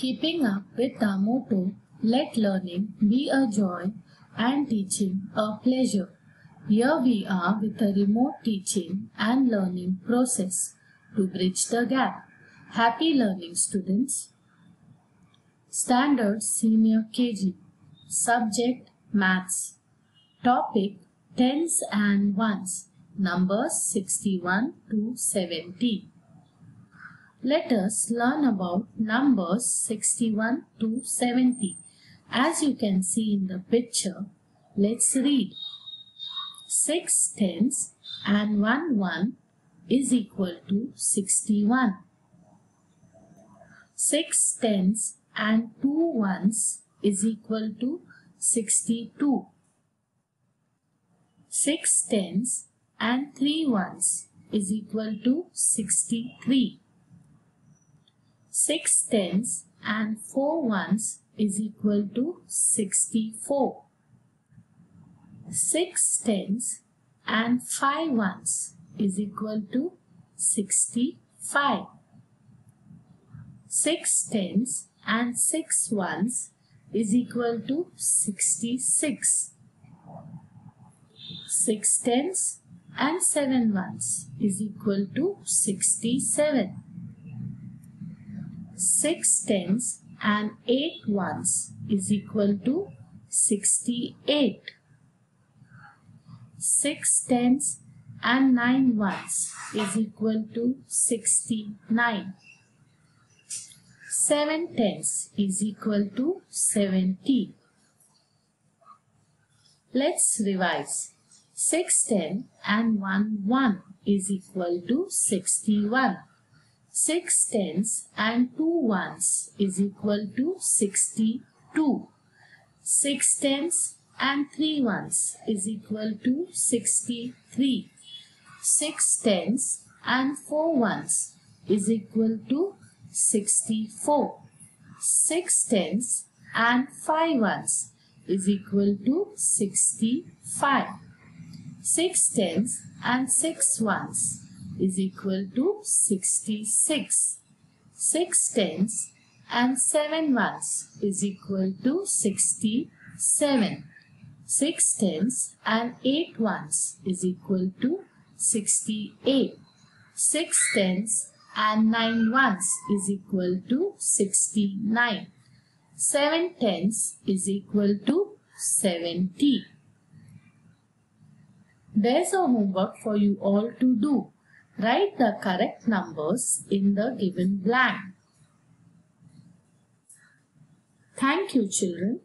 keeping up with our motto, let learning be a joy and teaching a pleasure. Here we are with a remote teaching and learning process to bridge the gap. Happy learning students. Standard Senior KG Subject Maths Topic Tens and Ones Numbers 61 to 70 let us learn about numbers 61 to 70. As you can see in the picture, let's read. 6 tens and 1 1 is equal to 61. 6 tens and 2 ones is equal to 62. 6 tens and 3 ones is equal to 63. 6 tens and 4 ones is equal to 64. 6 tens and 5 ones is equal to 65. 6 tens and 6 ones is equal to 66. 6 tens and 7 ones is equal to 67. 6 tens and 8 ones is equal to 68. 6 tens and 9 ones is equal to 69. 7 tens is equal to 70. Let's revise. 6 ten and 1 1 is equal to 61. 6 tens and 2 ones is equal to 62. 6 tens and 3 ones is equal to 63. 6 tens and 4 ones is equal to 64. 6 tens and 5 ones is equal to 65. 6 tens and 6 ones is equal to 66. 6 tens and 7 ones is equal to 67. 6 tens and 8 ones is equal to 68. 6 tens and 9 ones is equal to 69. 7 tens is equal to 70. There's a homework for you all to do. Write the correct numbers in the given blank. Thank you children.